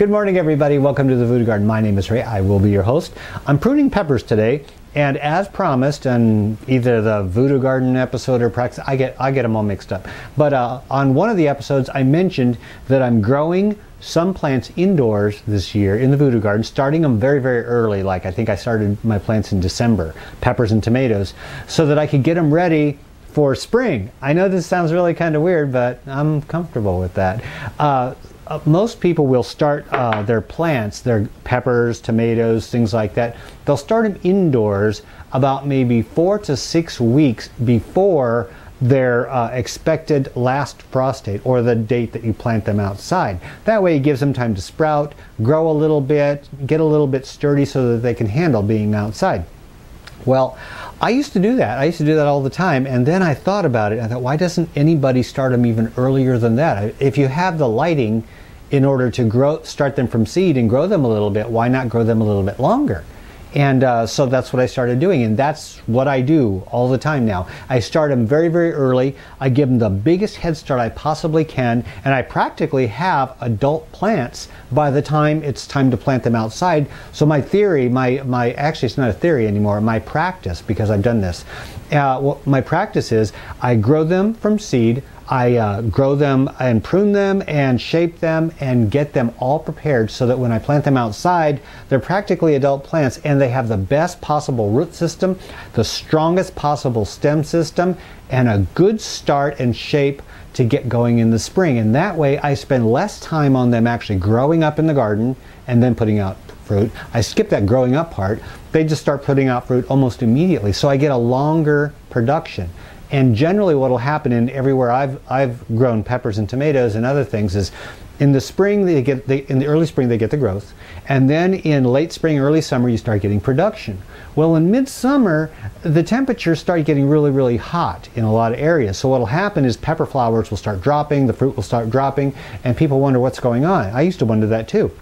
Good morning, everybody. Welcome to the Voodoo Garden. My name is Ray. I will be your host. I'm pruning peppers today, and as promised, on either the Voodoo Garden episode or Praxis, I get I get them all mixed up. But uh, on one of the episodes, I mentioned that I'm growing some plants indoors this year in the Voodoo Garden, starting them very, very early. Like I think I started my plants in December, peppers and tomatoes, so that I could get them ready for spring. I know this sounds really kind of weird, but I'm comfortable with that. Uh, most people will start uh, their plants, their peppers, tomatoes, things like that. They'll start them indoors about maybe four to six weeks before their uh, expected last frost date or the date that you plant them outside. That way it gives them time to sprout, grow a little bit, get a little bit sturdy so that they can handle being outside. Well, I used to do that. I used to do that all the time. And then I thought about it. I thought, why doesn't anybody start them even earlier than that? If you have the lighting in order to grow, start them from seed and grow them a little bit, why not grow them a little bit longer? And uh, so that's what I started doing, and that's what I do all the time now. I start them very, very early. I give them the biggest head start I possibly can, and I practically have adult plants by the time it's time to plant them outside. So my theory, my my actually it's not a theory anymore. My practice, because I've done this, uh, well, my practice is I grow them from seed. I uh, grow them and prune them and shape them and get them all prepared so that when I plant them outside, they're practically adult plants and they have the best possible root system, the strongest possible stem system, and a good start and shape to get going in the spring. And that way I spend less time on them actually growing up in the garden and then putting out fruit. I skip that growing up part. They just start putting out fruit almost immediately. So I get a longer production. And generally, what will happen in everywhere I've I've grown peppers and tomatoes and other things is, in the spring they get they, in the early spring they get the growth, and then in late spring, early summer you start getting production. Well, in midsummer, the temperatures start getting really really hot in a lot of areas. So what will happen is pepper flowers will start dropping, the fruit will start dropping, and people wonder what's going on. I used to wonder that too.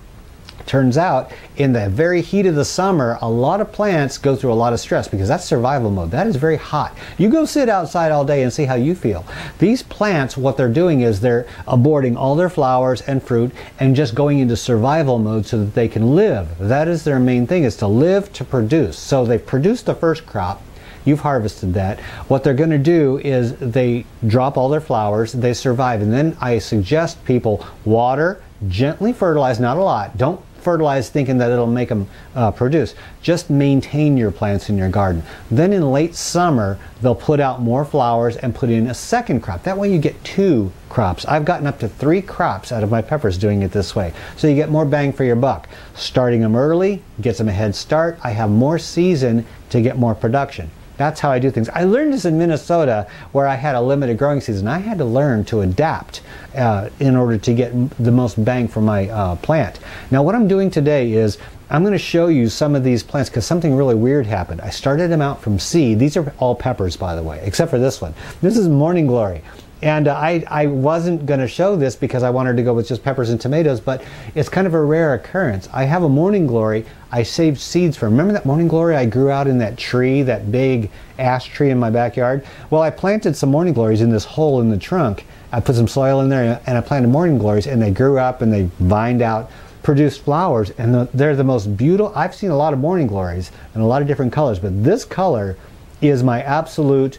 Turns out, in the very heat of the summer, a lot of plants go through a lot of stress because that's survival mode. That is very hot. You go sit outside all day and see how you feel. These plants, what they're doing is they're aborting all their flowers and fruit and just going into survival mode so that they can live. That is their main thing, is to live to produce. So they've produced the first crop. You've harvested that. What they're going to do is they drop all their flowers, they survive, and then I suggest people water, gently fertilize, not a lot. Don't fertilize thinking that it'll make them uh, produce. Just maintain your plants in your garden. Then in late summer, they'll put out more flowers and put in a second crop. That way you get two crops. I've gotten up to three crops out of my peppers doing it this way. So you get more bang for your buck. Starting them early gets them a head start. I have more season to get more production. That's how I do things. I learned this in Minnesota where I had a limited growing season. I had to learn to adapt uh, in order to get the most bang for my uh, plant. Now, what I'm doing today is I'm going to show you some of these plants because something really weird happened. I started them out from seed. These are all peppers, by the way, except for this one. This is Morning Glory. And uh, I, I wasn't going to show this because I wanted to go with just peppers and tomatoes, but it's kind of a rare occurrence. I have a morning glory I saved seeds from. Remember that morning glory I grew out in that tree, that big ash tree in my backyard? Well, I planted some morning glories in this hole in the trunk. I put some soil in there and I planted morning glories and they grew up and they vined out, produced flowers, and the, they're the most beautiful. I've seen a lot of morning glories in a lot of different colors, but this color is my absolute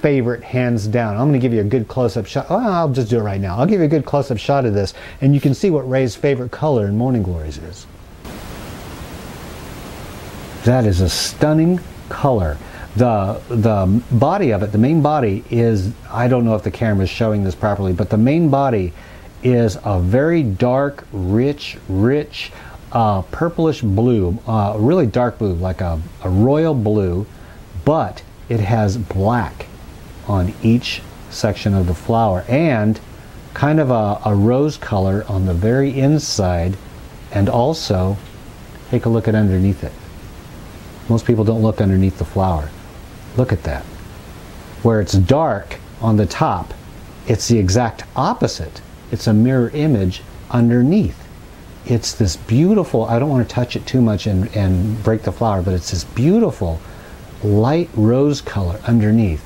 favorite hands down. I'm going to give you a good close-up shot. Oh, I'll just do it right now. I'll give you a good close-up shot of this, and you can see what Ray's favorite color in Morning Glories is. That is a stunning color. The, the body of it, the main body is, I don't know if the camera is showing this properly, but the main body is a very dark, rich, rich, uh, purplish blue, uh, really dark blue, like a, a royal blue, but it has black on each section of the flower and kind of a, a rose color on the very inside and also take a look at underneath it. Most people don't look underneath the flower. Look at that. Where it's dark on the top, it's the exact opposite. It's a mirror image underneath. It's this beautiful, I don't want to touch it too much and, and break the flower, but it's this beautiful light rose color underneath.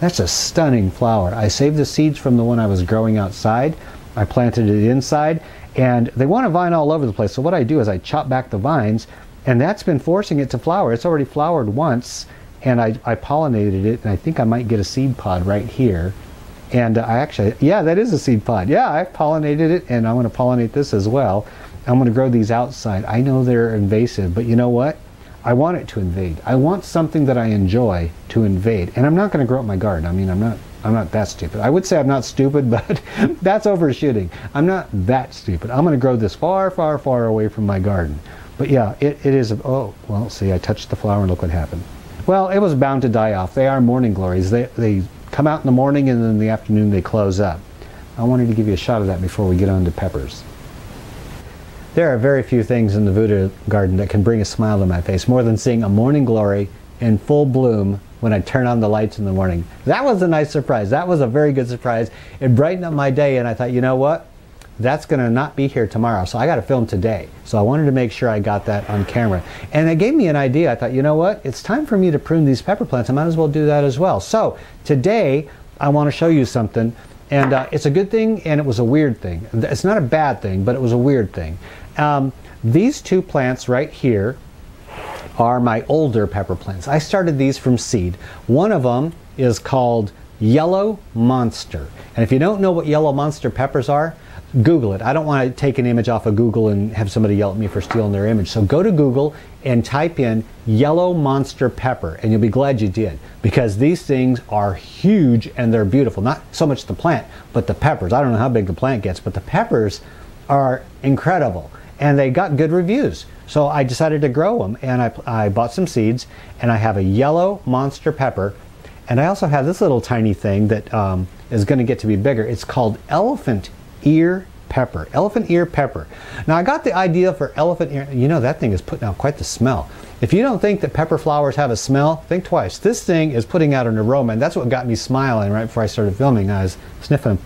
That's a stunning flower. I saved the seeds from the one I was growing outside. I planted it inside And they want to vine all over the place. So what I do is I chop back the vines, and that's been forcing it to flower. It's already flowered once, and I, I pollinated it, and I think I might get a seed pod right here. And I actually, yeah, that is a seed pod. Yeah, I pollinated it, and I'm going to pollinate this as well. I'm going to grow these outside. I know they're invasive, but you know what? I want it to invade. I want something that I enjoy to invade. And I'm not going to grow up my garden. I mean, I'm not I'm not that stupid. I would say I'm not stupid, but that's overshooting. I'm not that stupid. I'm going to grow this far, far, far away from my garden. But yeah, it, it is, oh, well, see, I touched the flower and look what happened. Well, it was bound to die off. They are morning glories. They, they come out in the morning and then in the afternoon they close up. I wanted to give you a shot of that before we get on to peppers. There are very few things in the Voodoo garden that can bring a smile to my face more than seeing a morning glory in full bloom when I turn on the lights in the morning. That was a nice surprise. That was a very good surprise. It brightened up my day and I thought, you know what? That's going to not be here tomorrow, so I got to film today. So I wanted to make sure I got that on camera. And it gave me an idea. I thought, you know what? It's time for me to prune these pepper plants. I might as well do that as well. So today, I want to show you something. And uh, it's a good thing and it was a weird thing. It's not a bad thing, but it was a weird thing. Um, these two plants right here are my older pepper plants. I started these from seed. One of them is called Yellow Monster. And if you don't know what Yellow Monster peppers are, Google it. I don't want to take an image off of Google and have somebody yell at me for stealing their image. So go to Google and type in Yellow Monster Pepper, and you'll be glad you did because these things are huge and they're beautiful. Not so much the plant, but the peppers. I don't know how big the plant gets, but the peppers are incredible and they got good reviews. So I decided to grow them and I, I bought some seeds and I have a yellow monster pepper and I also have this little tiny thing that um, is going to get to be bigger. It's called elephant ear pepper. Elephant ear pepper. Now I got the idea for elephant ear, you know that thing is putting out quite the smell. If you don't think that pepper flowers have a smell, think twice. This thing is putting out an aroma and that's what got me smiling right before I started filming. I was sniffing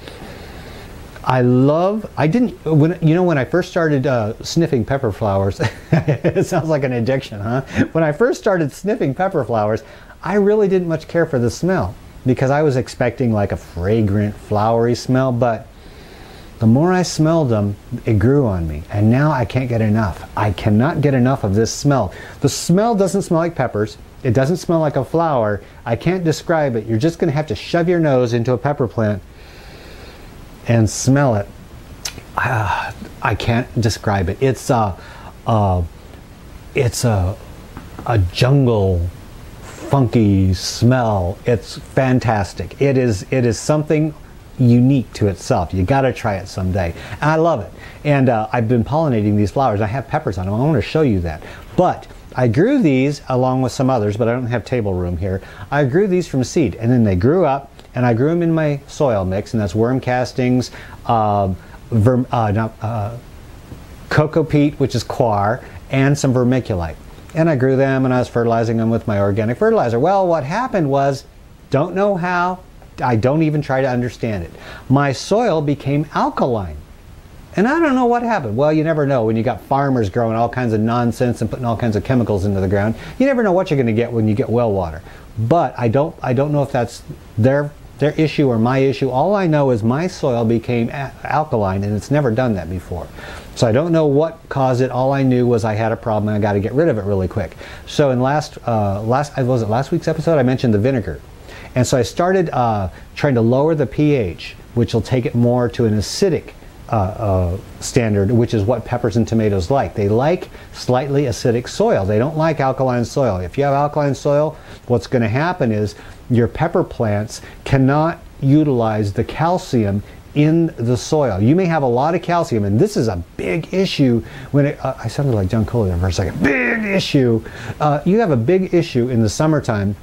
I love, I didn't, when you know, when I first started uh, sniffing pepper flowers, it sounds like an addiction, huh? When I first started sniffing pepper flowers, I really didn't much care for the smell because I was expecting like a fragrant, flowery smell, but the more I smelled them, it grew on me. And now I can't get enough. I cannot get enough of this smell. The smell doesn't smell like peppers. It doesn't smell like a flower. I can't describe it. You're just going to have to shove your nose into a pepper plant and smell it. Uh, I can't describe it. It's a, it's a, a jungle funky smell. It's fantastic. It is it is something unique to itself. You got to try it someday. And I love it. And uh, I've been pollinating these flowers. I have peppers on them. I want to show you that. But I grew these along with some others, but I don't have table room here. I grew these from seed, and then they grew up and I grew them in my soil mix, and that's worm castings, uh, uh, not, uh, coco peat, which is coir, and some vermiculite. And I grew them, and I was fertilizing them with my organic fertilizer. Well, what happened was, don't know how, I don't even try to understand it. My soil became alkaline. And I don't know what happened. Well, you never know when you got farmers growing all kinds of nonsense and putting all kinds of chemicals into the ground. You never know what you're going to get when you get well water. But I don't I don't know if that's their their issue or my issue. All I know is my soil became alkaline and it's never done that before. So I don't know what caused it. All I knew was I had a problem and I got to get rid of it really quick. So in last, uh, last, I was it last week's episode? I mentioned the vinegar. And so I started uh, trying to lower the pH, which will take it more to an acidic uh, uh, standard, which is what peppers and tomatoes like. They like slightly acidic soil. They don't like alkaline soil. If you have alkaline soil, what's going to happen is your pepper plants cannot utilize the calcium in the soil. You may have a lot of calcium, and this is a big issue when it, uh, I sounded like John Kohler for a second. Big issue. Uh, you have a big issue in the summertime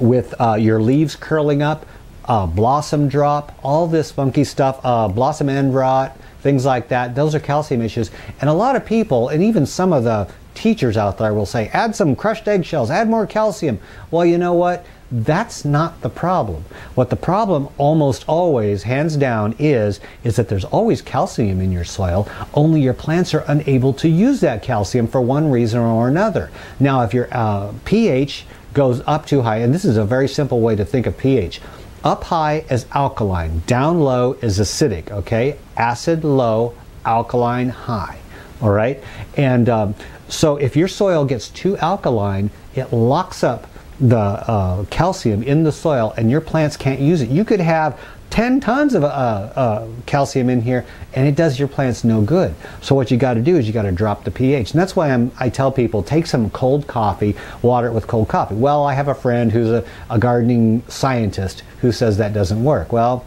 with uh, your leaves curling up, uh, blossom drop, all this funky stuff, uh, blossom end rot, things like that. Those are calcium issues. And a lot of people, and even some of the teachers out there will say, add some crushed eggshells, add more calcium. Well, you know what? That's not the problem. What the problem almost always, hands down, is is that there's always calcium in your soil, only your plants are unable to use that calcium for one reason or another. Now, if your uh, pH goes up too high, and this is a very simple way to think of pH, up high is alkaline, down low is acidic, okay? Acid low, alkaline high. All right, and um, so if your soil gets too alkaline, it locks up the uh, calcium in the soil, and your plants can't use it. You could have 10 tons of uh, uh, calcium in here and it does your plants no good. So what you got to do is you got to drop the pH. And that's why I'm, I tell people take some cold coffee, water it with cold coffee. Well, I have a friend who's a, a gardening scientist who says that doesn't work. Well,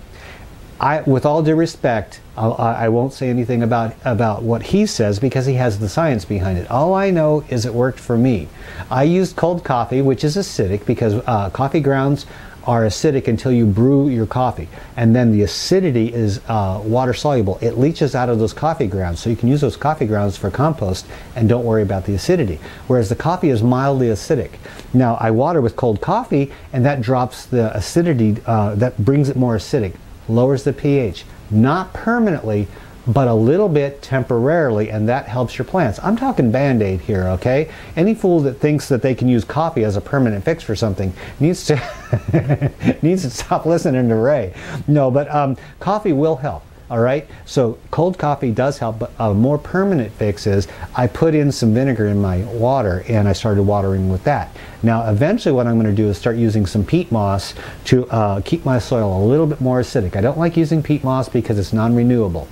I, with all due respect, I'll, I won't say anything about, about what he says because he has the science behind it. All I know is it worked for me. I used cold coffee, which is acidic because uh, coffee grounds are acidic until you brew your coffee. And then the acidity is uh, water soluble. It leaches out of those coffee grounds. So you can use those coffee grounds for compost and don't worry about the acidity. Whereas the coffee is mildly acidic. Now I water with cold coffee and that drops the acidity, uh, that brings it more acidic lowers the pH. Not permanently, but a little bit temporarily, and that helps your plants. I'm talking band-aid here, okay? Any fool that thinks that they can use coffee as a permanent fix for something needs to needs to stop listening to Ray. No, but um, coffee will help. All right, so cold coffee does help, but a more permanent fix is I put in some vinegar in my water and I started watering with that. Now, eventually, what I'm going to do is start using some peat moss to uh, keep my soil a little bit more acidic. I don't like using peat moss because it's non renewable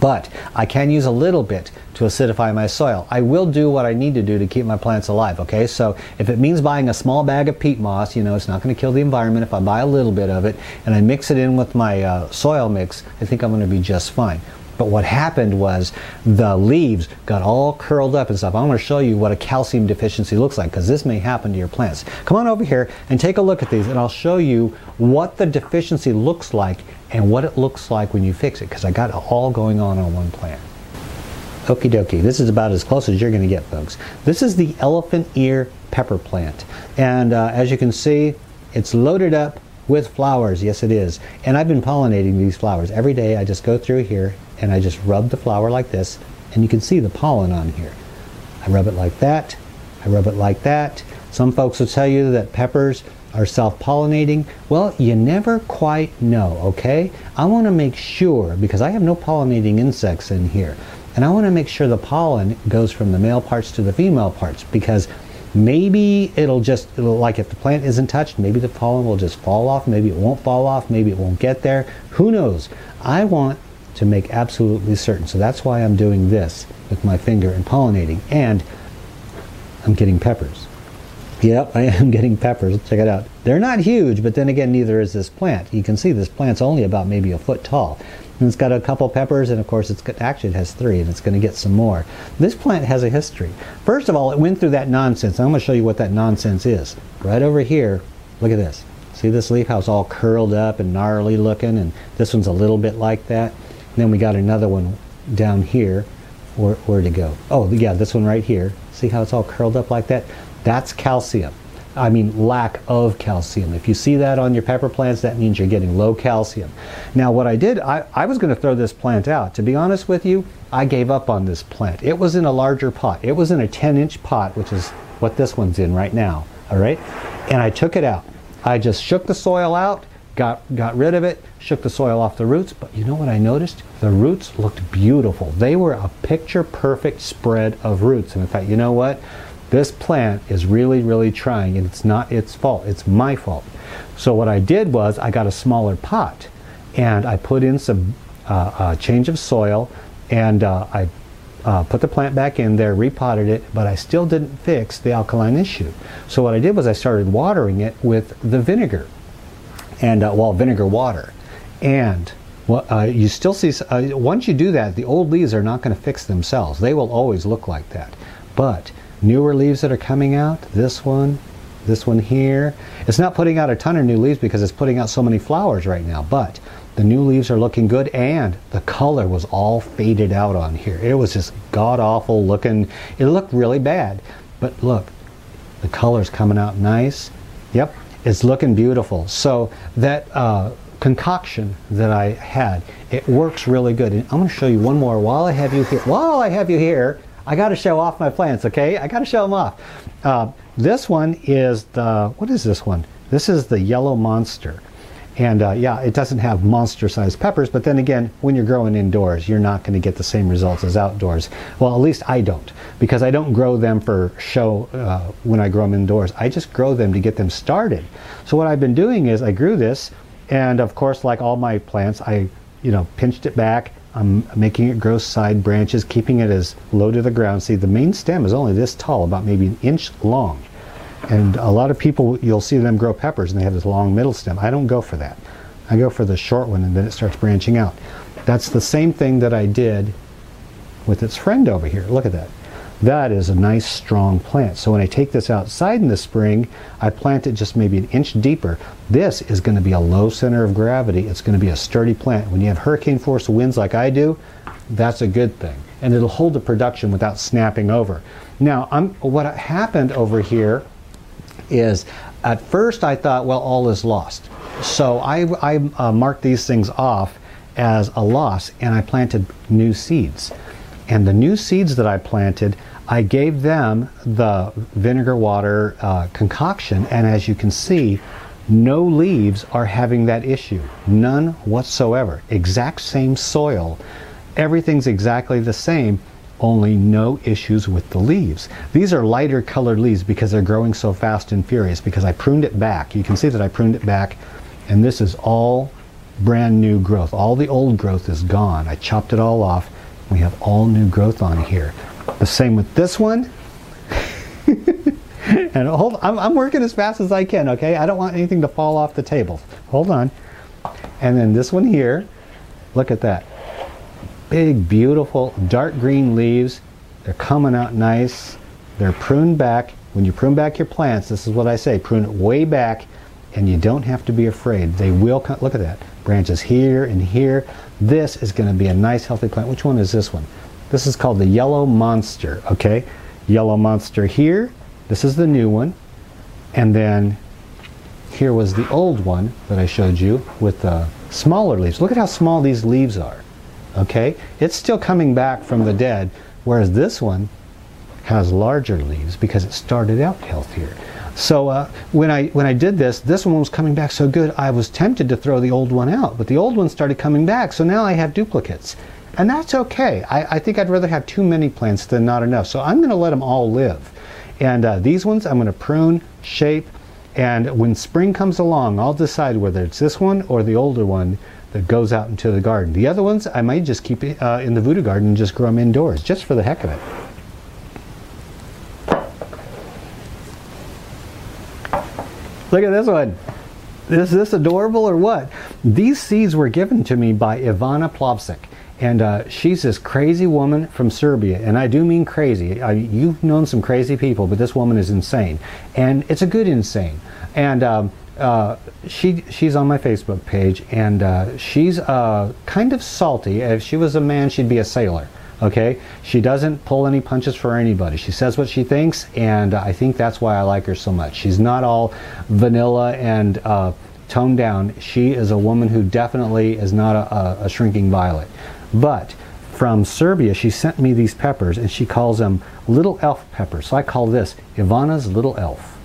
but I can use a little bit to acidify my soil. I will do what I need to do to keep my plants alive, okay? So if it means buying a small bag of peat moss, you know, it's not going to kill the environment if I buy a little bit of it and I mix it in with my uh, soil mix, I think I'm going to be just fine. But what happened was the leaves got all curled up and stuff. I'm going to show you what a calcium deficiency looks like because this may happen to your plants. Come on over here and take a look at these and I'll show you what the deficiency looks like and what it looks like when you fix it because I got it all going on on one plant. Okie dokie, this is about as close as you're going to get folks. This is the elephant ear pepper plant and uh, as you can see it's loaded up with flowers. Yes, it is. And I've been pollinating these flowers. Every day I just go through here and I just rub the flower like this, and you can see the pollen on here. I rub it like that. I rub it like that. Some folks will tell you that peppers are self-pollinating. Well, you never quite know, okay? I want to make sure, because I have no pollinating insects in here, and I want to make sure the pollen goes from the male parts to the female parts, because maybe it'll just, it'll, like if the plant isn't touched, maybe the pollen will just fall off, maybe it won't fall off, maybe it won't get there. Who knows? I want to make absolutely certain. So that's why I'm doing this with my finger and pollinating. And I'm getting peppers. Yep, I am getting peppers. Check it out. They're not huge, but then again, neither is this plant. You can see this plant's only about maybe a foot tall. And it's got a couple peppers, and of course, it's got, actually it has three, and it's going to get some more. This plant has a history. First of all, it went through that nonsense. I'm going to show you what that nonsense is. Right over here, look at this. See this leaf, how it's all curled up and gnarly looking, and this one's a little bit like that. Then we got another one down here. Where, where to go? Oh, yeah, this one right here. See how it's all curled up like that? That's calcium. I mean lack of calcium. If you see that on your pepper plants, that means you're getting low calcium. Now what I did, I, I was going to throw this plant out. To be honest with you, I gave up on this plant. It was in a larger pot. It was in a 10 inch pot, which is what this one's in right now. All right. And I took it out. I just shook the soil out got, got rid of it, shook the soil off the roots, but you know what I noticed? The roots looked beautiful. They were a picture perfect spread of roots. And in fact, you know what? This plant is really, really trying, and it's not its fault, it's my fault. So what I did was I got a smaller pot and I put in some uh, uh, change of soil and uh, I uh, put the plant back in there, repotted it, but I still didn't fix the alkaline issue. So what I did was I started watering it with the vinegar and uh, well vinegar water. And well, uh, you still see uh, once you do that the old leaves are not going to fix themselves. They will always look like that. But newer leaves that are coming out this one this one here it's not putting out a ton of new leaves because it's putting out so many flowers right now but the new leaves are looking good and the color was all faded out on here. It was just god awful looking. It looked really bad but look the color's coming out nice. Yep it's looking beautiful. So that uh, concoction that I had, it works really good. And I'm going to show you one more while I have you here. While I have you here, I got to show off my plants, okay? I got to show them off. Uh, this one is the, what is this one? This is the yellow monster. And uh, yeah, it doesn't have monster sized peppers, but then again, when you're growing indoors, you're not going to get the same results as outdoors. Well, at least I don't, because I don't grow them for show uh, when I grow them indoors. I just grow them to get them started. So what I've been doing is I grew this, and of course, like all my plants, I you know pinched it back. I'm making it grow side branches, keeping it as low to the ground. See, the main stem is only this tall, about maybe an inch long. And a lot of people, you'll see them grow peppers and they have this long middle stem. I don't go for that. I go for the short one and then it starts branching out. That's the same thing that I did with its friend over here. Look at that. That is a nice strong plant. So when I take this outside in the spring, I plant it just maybe an inch deeper. This is going to be a low center of gravity. It's going to be a sturdy plant. When you have hurricane force winds like I do, that's a good thing. And it'll hold the production without snapping over. Now, I'm, what happened over here is at first I thought, well, all is lost. So I, I uh, marked these things off as a loss and I planted new seeds. And the new seeds that I planted, I gave them the vinegar water uh, concoction, and as you can see, no leaves are having that issue. None whatsoever. Exact same soil. Everything's exactly the same only no issues with the leaves. These are lighter colored leaves because they're growing so fast and furious because I pruned it back. You can see that I pruned it back and this is all brand new growth. All the old growth is gone. I chopped it all off. We have all new growth on here. The same with this one. and hold, I'm, I'm working as fast as I can, okay? I don't want anything to fall off the table. Hold on. And then this one here, look at that big, beautiful, dark green leaves. They're coming out nice. They're pruned back. When you prune back your plants, this is what I say, prune it way back and you don't have to be afraid. They will come, look at that, branches here and here. This is going to be a nice healthy plant. Which one is this one? This is called the Yellow Monster, okay? Yellow Monster here. This is the new one. And then here was the old one that I showed you with the smaller leaves. Look at how small these leaves are okay? It's still coming back from the dead, whereas this one has larger leaves because it started out healthier. So uh, when I when I did this, this one was coming back so good, I was tempted to throw the old one out, but the old one started coming back, so now I have duplicates. And that's okay. I, I think I'd rather have too many plants than not enough. So I'm going to let them all live. And uh, these ones I'm going to prune, shape, and when spring comes along, I'll decide whether it's this one or the older one that goes out into the garden. The other ones, I might just keep uh, in the voodoo garden and just grow them indoors, just for the heck of it. Look at this one. Is this adorable or what? These seeds were given to me by Ivana Plavsic. And uh, she's this crazy woman from Serbia. And I do mean crazy. I, you've known some crazy people, but this woman is insane. And it's a good insane. And um, uh, she she's on my Facebook page, and uh, she's uh, kind of salty. If she was a man, she'd be a sailor. Okay, she doesn't pull any punches for anybody. She says what she thinks, and I think that's why I like her so much. She's not all vanilla and uh, toned down. She is a woman who definitely is not a, a shrinking violet. But from Serbia, she sent me these peppers, and she calls them little elf peppers. So I call this Ivana's little elf.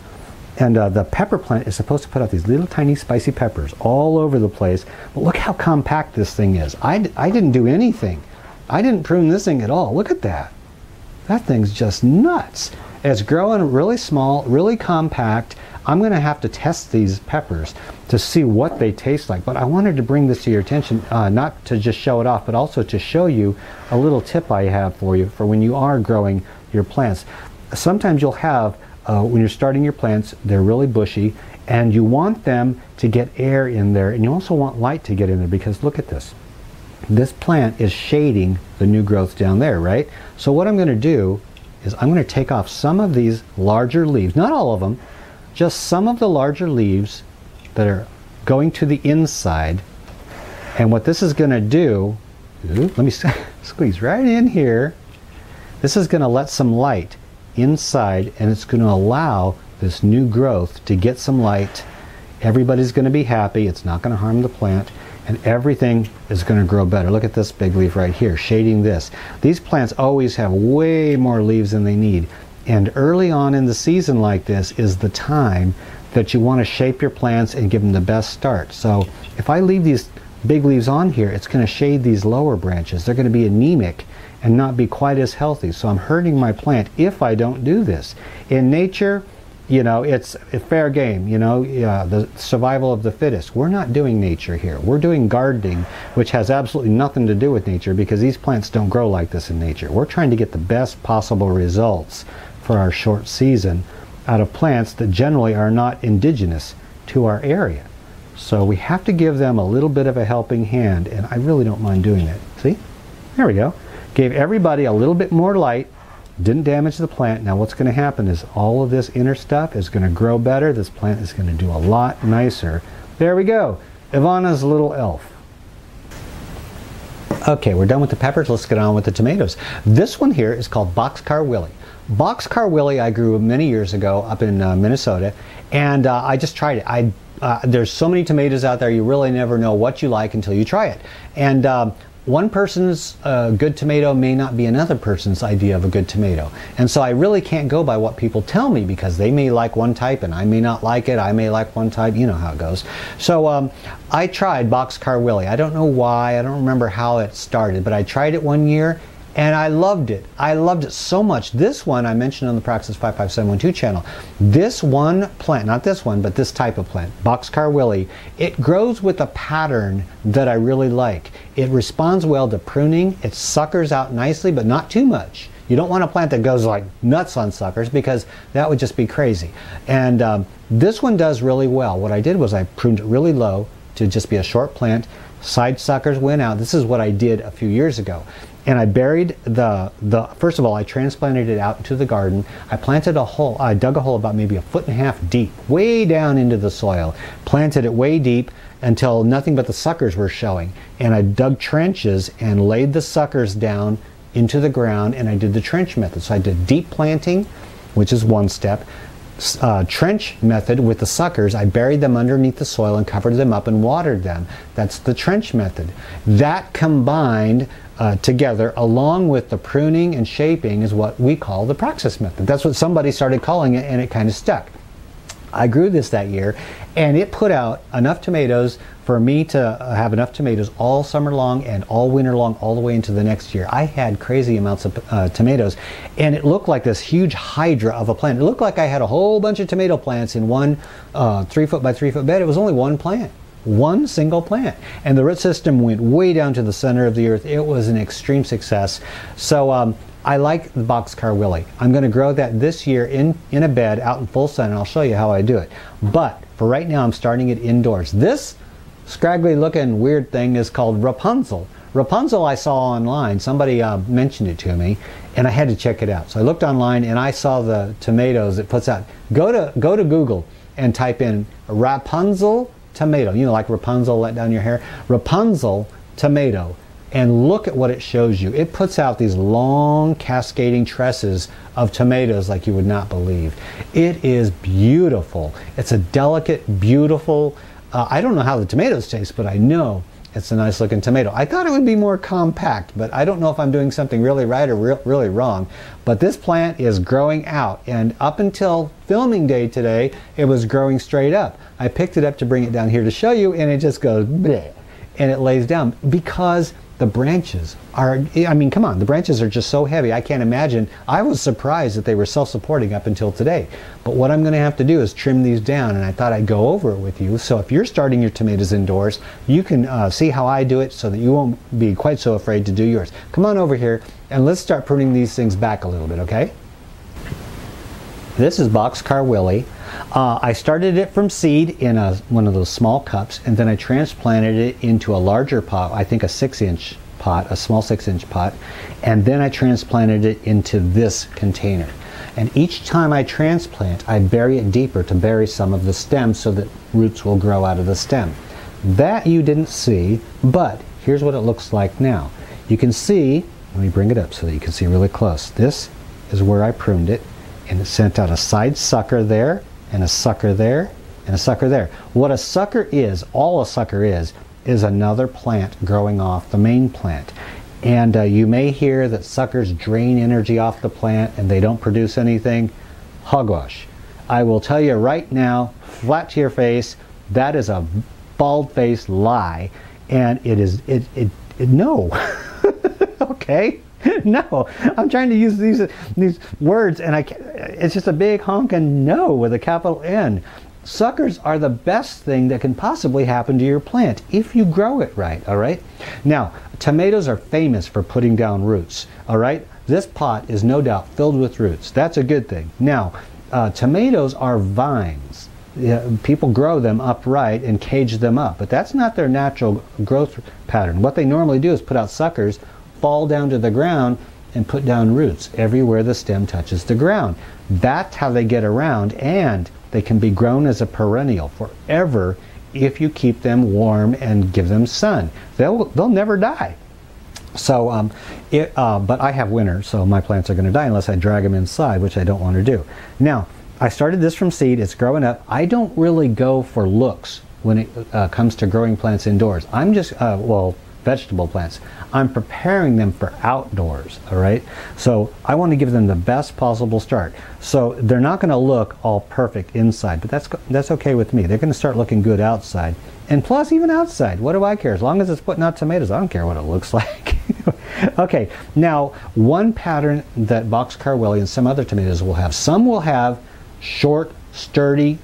And uh, the pepper plant is supposed to put out these little tiny spicy peppers all over the place. But look how compact this thing is. I I didn't do anything. I didn't prune this thing at all. Look at that. That thing's just nuts. It's growing really small, really compact. I'm going to have to test these peppers to see what they taste like. But I wanted to bring this to your attention, uh, not to just show it off, but also to show you a little tip I have for you for when you are growing your plants. Sometimes you'll have uh, when you're starting your plants, they're really bushy, and you want them to get air in there, and you also want light to get in there because look at this. This plant is shading the new growth down there, right? So what I'm going to do is I'm going to take off some of these larger leaves, not all of them, just some of the larger leaves that are going to the inside. And what this is going to do, ooh, let me squeeze right in here. This is going to let some light inside and it's going to allow this new growth to get some light. Everybody's going to be happy. It's not going to harm the plant and everything is going to grow better. Look at this big leaf right here, shading this. These plants always have way more leaves than they need. And early on in the season like this is the time that you want to shape your plants and give them the best start. So If I leave these big leaves on here, it's going to shade these lower branches. They're going to be anemic and not be quite as healthy. So I'm hurting my plant if I don't do this. In nature, you know, it's a fair game, you know, yeah, the survival of the fittest. We're not doing nature here. We're doing gardening, which has absolutely nothing to do with nature because these plants don't grow like this in nature. We're trying to get the best possible results for our short season out of plants that generally are not indigenous to our area. So we have to give them a little bit of a helping hand, and I really don't mind doing that. See? There we go. Gave everybody a little bit more light, didn't damage the plant. Now what's going to happen is all of this inner stuff is going to grow better. This plant is going to do a lot nicer. There we go. Ivana's little elf. Okay, we're done with the peppers. Let's get on with the tomatoes. This one here is called Boxcar Willie. Boxcar Willie I grew many years ago up in uh, Minnesota, and uh, I just tried it. I uh, there's so many tomatoes out there, you really never know what you like until you try it. And um, one person's uh, good tomato may not be another person's idea of a good tomato. And so I really can't go by what people tell me because they may like one type and I may not like it. I may like one type. You know how it goes. So um, I tried Boxcar Willie. I don't know why. I don't remember how it started, but I tried it one year and I loved it. I loved it so much. This one I mentioned on the Praxis 55712 channel. This one plant, not this one, but this type of plant, Boxcar Willie, it grows with a pattern that I really like. It responds well to pruning. It suckers out nicely, but not too much. You don't want a plant that goes like nuts on suckers because that would just be crazy. And um, this one does really well. What I did was I pruned it really low to just be a short plant. Side suckers went out. This is what I did a few years ago and I buried the the first of all I transplanted it out into the garden. I planted a hole. I dug a hole about maybe a foot and a half deep, way down into the soil. Planted it way deep until nothing but the suckers were showing. And I dug trenches and laid the suckers down into the ground and I did the trench method. So I did deep planting, which is one step. Uh, trench method with the suckers, I buried them underneath the soil and covered them up and watered them. That's the trench method. That combined uh, together along with the pruning and shaping is what we call the praxis method. That's what somebody started calling it and it kind of stuck. I grew this that year and it put out enough tomatoes for me to uh, have enough tomatoes all summer long and all winter long all the way into the next year. I had crazy amounts of uh, tomatoes and it looked like this huge hydra of a plant. It looked like I had a whole bunch of tomato plants in one uh, three foot by three foot bed. It was only one plant one single plant. And the root system went way down to the center of the earth. It was an extreme success. So um, I like the Boxcar Willie. I'm going to grow that this year in, in a bed out in full sun, and I'll show you how I do it. But for right now, I'm starting it indoors. This scraggly looking weird thing is called Rapunzel. Rapunzel I saw online. Somebody uh, mentioned it to me, and I had to check it out. So I looked online and I saw the tomatoes it puts out. Go to go to Google and type in Rapunzel tomato. You know, like Rapunzel let down your hair. Rapunzel tomato. And look at what it shows you. It puts out these long cascading tresses of tomatoes like you would not believe. It is beautiful. It's a delicate, beautiful. Uh, I don't know how the tomatoes taste, but I know it's a nice looking tomato. I thought it would be more compact, but I don't know if I'm doing something really right or re really wrong. But this plant is growing out, and up until filming day today, it was growing straight up. I picked it up to bring it down here to show you, and it just goes bleh, and it lays down because the branches are i mean come on the branches are just so heavy i can't imagine. I was surprised that they were self-supporting up until today. But what i'm going to have to do is trim these down and i thought i'd go over it with you. So if you're starting your tomatoes indoors you can uh, see how i do it so that you won't be quite so afraid to do yours. Come on over here and let's start pruning these things back a little bit okay this is Boxcar Willie. Uh, I started it from seed in a, one of those small cups and then I transplanted it into a larger pot, I think a six inch pot, a small six inch pot, and then I transplanted it into this container. And each time I transplant, I bury it deeper to bury some of the stem so that roots will grow out of the stem. That you didn't see, but here's what it looks like now. You can see, let me bring it up so that you can see really close. This is where I pruned it and it sent out a side sucker there and a sucker there and a sucker there. What a sucker is, all a sucker is, is another plant growing off the main plant. And uh, you may hear that suckers drain energy off the plant and they don't produce anything. Hogwash. I will tell you right now, flat to your face, that is a bald-faced lie, and it is it it, it no. okay. no, I'm trying to use these these words, and I it's just a big honking no with a capital N. Suckers are the best thing that can possibly happen to your plant if you grow it right, all right? Now, tomatoes are famous for putting down roots, all right? This pot is no doubt filled with roots. That's a good thing. Now, uh, tomatoes are vines. People grow them upright and cage them up, but that's not their natural growth pattern. What they normally do is put out suckers, fall down to the ground, and put down roots everywhere the stem touches the ground. That's how they get around, and they can be grown as a perennial forever if you keep them warm and give them sun. They'll, they'll never die. So, um, it, uh, but I have winter, so my plants are going to die unless I drag them inside, which I don't want to do. Now, I started this from seed. It's growing up. I don't really go for looks when it uh, comes to growing plants indoors. I'm just, uh, well, vegetable plants. I'm preparing them for outdoors, all right? So I want to give them the best possible start. So they're not going to look all perfect inside, but that's, that's okay with me. They're going to start looking good outside. And plus, even outside, what do I care? As long as it's putting out tomatoes, I don't care what it looks like. okay, now one pattern that Boxcar Willie and some other tomatoes will have, some will have short, sturdy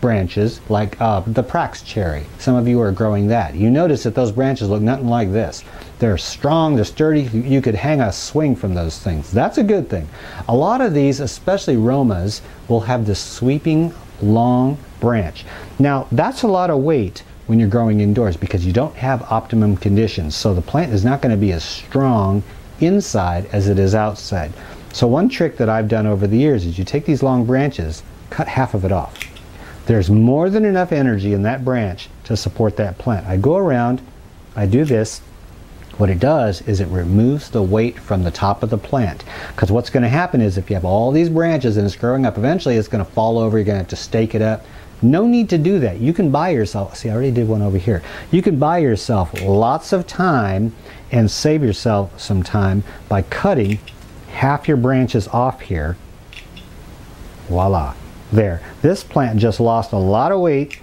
branches like uh, the Prax cherry. Some of you are growing that. You notice that those branches look nothing like this. They're strong, they're sturdy, you could hang a swing from those things. That's a good thing. A lot of these, especially Romas, will have this sweeping long branch. Now that's a lot of weight when you're growing indoors because you don't have optimum conditions. So the plant is not going to be as strong inside as it is outside. So one trick that I've done over the years is you take these long branches, cut half of it off. There's more than enough energy in that branch to support that plant. I go around, I do this. What it does is it removes the weight from the top of the plant. Because what's going to happen is if you have all these branches and it's growing up, eventually it's going to fall over. You're going to have to stake it up. No need to do that. You can buy yourself, see I already did one over here. You can buy yourself lots of time and save yourself some time by cutting half your branches off here. Voila there. This plant just lost a lot of weight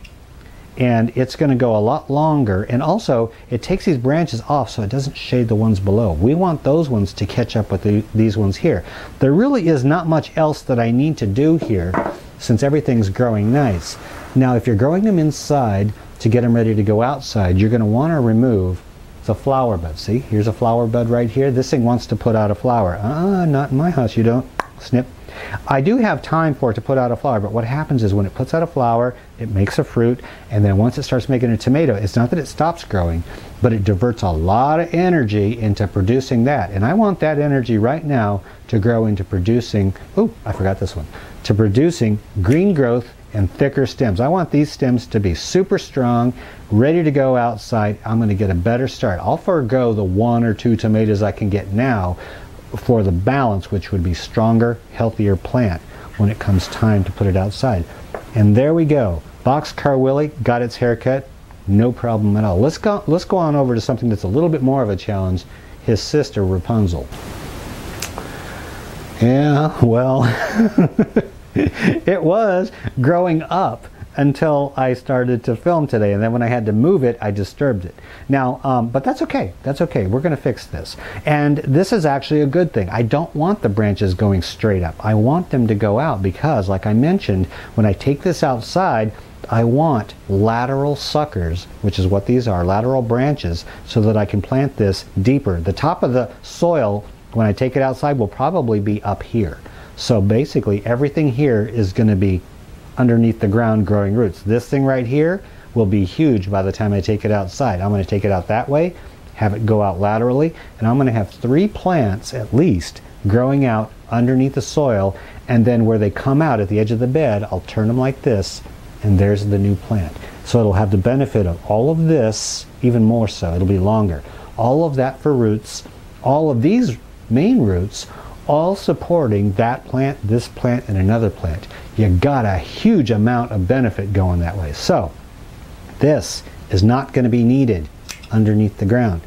and it's going to go a lot longer and also it takes these branches off so it doesn't shade the ones below. We want those ones to catch up with the, these ones here. There really is not much else that I need to do here since everything's growing nice. Now if you're growing them inside to get them ready to go outside you're going to want to remove the flower bud. See here's a flower bud right here. This thing wants to put out a flower. Uh, not in my house you don't. Snip I do have time for it to put out a flower, but what happens is when it puts out a flower, it makes a fruit, and then once it starts making a tomato, it's not that it stops growing, but it diverts a lot of energy into producing that. And I want that energy right now to grow into producing, oh, I forgot this one, to producing green growth and thicker stems. I want these stems to be super strong, ready to go outside. I'm going to get a better start. I'll forego the one or two tomatoes I can get now for the balance, which would be stronger, healthier plant when it comes time to put it outside. And there we go. Boxcar Willie got its haircut, no problem at all. Let's go, let's go on over to something that's a little bit more of a challenge, his sister Rapunzel. Yeah, well, it was growing up until I started to film today. And then when I had to move it, I disturbed it. Now, um, but that's okay. That's okay. We're going to fix this. And this is actually a good thing. I don't want the branches going straight up. I want them to go out because, like I mentioned, when I take this outside, I want lateral suckers, which is what these are, lateral branches, so that I can plant this deeper. The top of the soil, when I take it outside, will probably be up here. So basically, everything here is going to be underneath the ground growing roots. This thing right here will be huge by the time I take it outside. I'm going to take it out that way, have it go out laterally, and I'm going to have three plants at least growing out underneath the soil, and then where they come out at the edge of the bed, I'll turn them like this, and there's the new plant. So it'll have the benefit of all of this, even more so, it'll be longer. All of that for roots, all of these main roots, all supporting that plant, this plant, and another plant you got a huge amount of benefit going that way. So this is not going to be needed underneath the ground.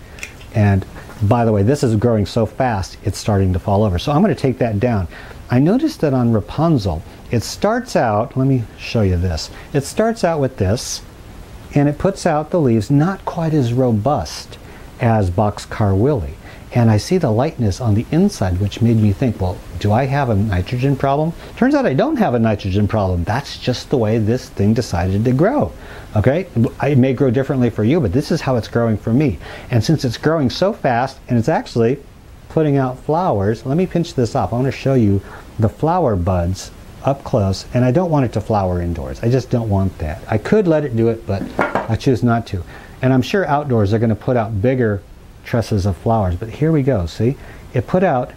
And by the way, this is growing so fast, it's starting to fall over. So I'm going to take that down. I noticed that on Rapunzel, it starts out, let me show you this. It starts out with this, and it puts out the leaves not quite as robust as Boxcar Willie. And I see the lightness on the inside, which made me think, well, do I have a nitrogen problem? Turns out I don't have a nitrogen problem. That's just the way this thing decided to grow. Okay, it may grow differently for you, but this is how it's growing for me. And since it's growing so fast, and it's actually putting out flowers, let me pinch this off. I want to show you the flower buds up close, and I don't want it to flower indoors. I just don't want that. I could let it do it, but I choose not to. And I'm sure outdoors they're going to put out bigger trusses of flowers. But here we go, see? It put out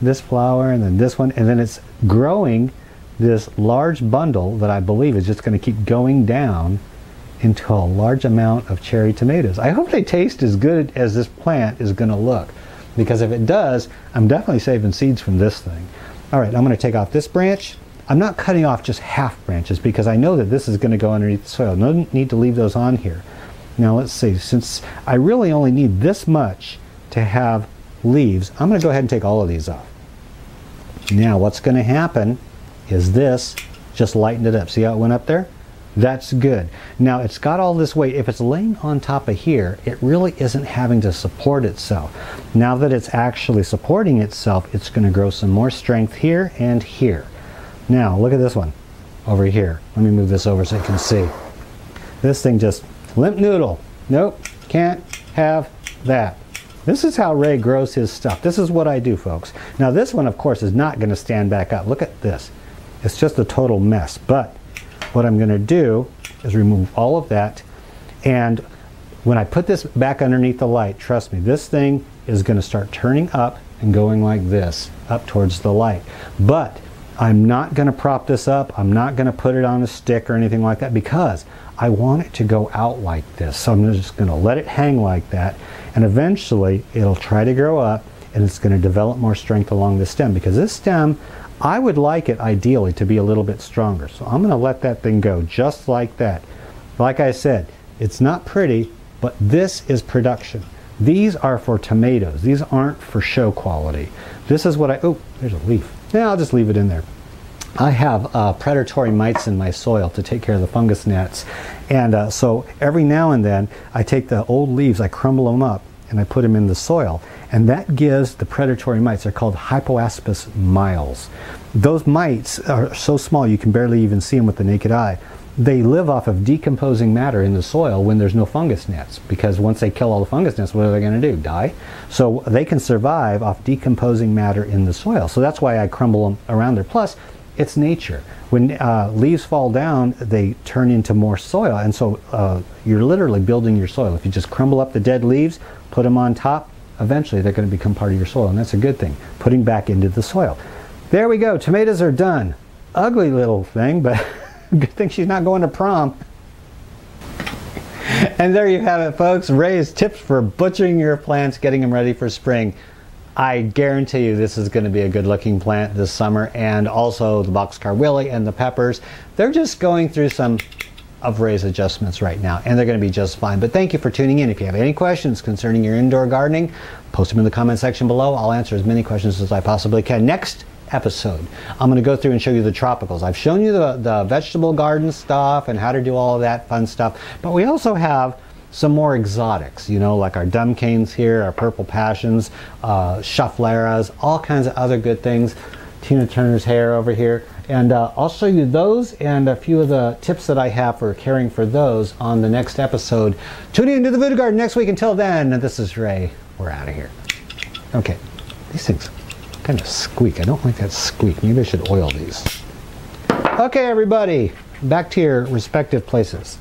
this flower and then this one, and then it's growing this large bundle that I believe is just going to keep going down into a large amount of cherry tomatoes. I hope they taste as good as this plant is going to look because if it does, I'm definitely saving seeds from this thing. All right, I'm going to take off this branch. I'm not cutting off just half branches because I know that this is going to go underneath the soil. No need to leave those on here. Now let's see, since I really only need this much to have leaves, I'm going to go ahead and take all of these off. Now what's going to happen is this just lightened it up. See how it went up there? That's good. Now it's got all this weight. If it's laying on top of here, it really isn't having to support itself. Now that it's actually supporting itself, it's going to grow some more strength here and here. Now look at this one over here. Let me move this over so you can see. This thing just Limp noodle. Nope, can't have that. This is how Ray grows his stuff. This is what I do, folks. Now this one, of course, is not going to stand back up. Look at this. It's just a total mess. But what I'm going to do is remove all of that. And when I put this back underneath the light, trust me, this thing is going to start turning up and going like this, up towards the light. But I'm not going to prop this up. I'm not going to put it on a stick or anything like that because I want it to go out like this. So I'm just going to let it hang like that. And eventually it'll try to grow up and it's going to develop more strength along the stem because this stem, I would like it ideally to be a little bit stronger. So I'm going to let that thing go just like that. Like I said, it's not pretty, but this is production. These are for tomatoes. These aren't for show quality. This is what I, oh, there's a leaf. Yeah, I'll just leave it in there. I have uh, predatory mites in my soil to take care of the fungus gnats. And uh, so every now and then I take the old leaves, I crumble them up, and I put them in the soil. And that gives the predatory mites, they're called Hypoaspis miles. Those mites are so small you can barely even see them with the naked eye. They live off of decomposing matter in the soil when there's no fungus gnats because once they kill all the fungus gnats, what are they going to do? Die? So they can survive off decomposing matter in the soil. So that's why I crumble them around there. Plus, it's nature. When uh, leaves fall down, they turn into more soil, and so uh, you're literally building your soil. If you just crumble up the dead leaves, put them on top, eventually they're going to become part of your soil, and that's a good thing. Putting back into the soil. There we go. Tomatoes are done. Ugly little thing, but good thing she's not going to prom. And there you have it, folks. Ray's tips for butchering your plants, getting them ready for spring. I guarantee you this is going to be a good looking plant this summer and also the boxcar willie and the peppers. They're just going through some of Ray's adjustments right now and they're going to be just fine. But thank you for tuning in. If you have any questions concerning your indoor gardening, post them in the comment section below. I'll answer as many questions as I possibly can. Next episode, I'm going to go through and show you the tropicals. I've shown you the, the vegetable garden stuff and how to do all of that fun stuff, but we also have some more exotics, you know, like our dumb canes here, our purple passions, uh, scheffleras, all kinds of other good things. Tina Turner's hair over here. And uh, I'll show you those and a few of the tips that I have for caring for those on the next episode. Tune in to the Voodoo Garden next week. Until then, this is Ray. We're out of here. Okay, these things kind of squeak. I don't like that squeak. Maybe I should oil these. Okay, everybody, back to your respective places.